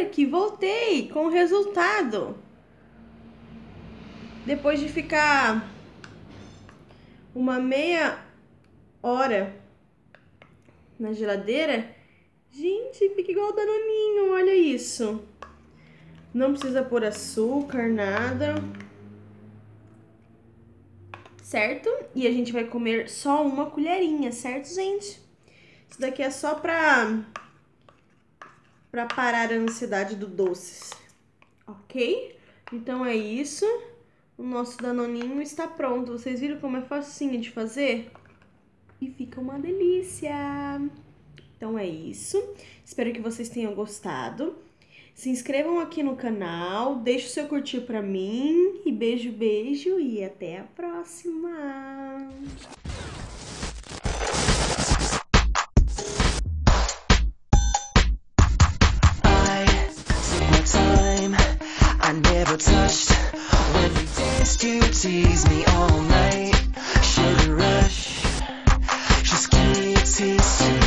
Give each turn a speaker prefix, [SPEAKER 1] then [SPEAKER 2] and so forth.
[SPEAKER 1] aqui, voltei com o resultado. Depois de ficar uma meia hora na geladeira, gente, fica igual o danoninho, olha isso. Não precisa pôr açúcar, nada. Certo? E a gente vai comer só uma colherinha, certo, gente? Isso daqui é só pra, pra parar a ansiedade do doces, ok? Então é isso. O nosso danoninho está pronto. Vocês viram como é facinho de fazer? E fica uma delícia! Então é isso. Espero que vocês tenham gostado. Se inscrevam aqui no canal, deixe o seu curtir pra mim e beijo, beijo e até a próxima! Touched when we danced you tease me all night sugar rush. Just give me taste